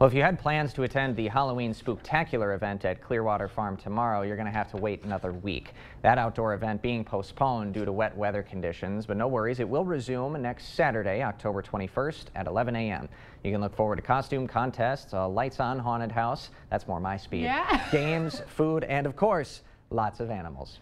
Well, if you had plans to attend the Halloween Spooktacular event at Clearwater Farm tomorrow, you're going to have to wait another week. That outdoor event being postponed due to wet weather conditions, but no worries, it will resume next Saturday, October 21st at 11 a.m. You can look forward to costume contests, a lights on haunted house, that's more my speed, Yeah. games, food, and of course, lots of animals.